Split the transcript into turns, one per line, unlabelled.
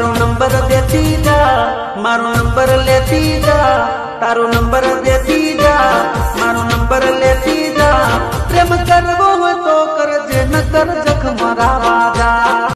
મારો નંબર દેતી જા મારો નંબર લેતી જા તારો નંબર દેતી જા મારો નંબર લેતી જા પ્રેમ કરવો હોય તો કરજે ન કર જખ મારા વાજા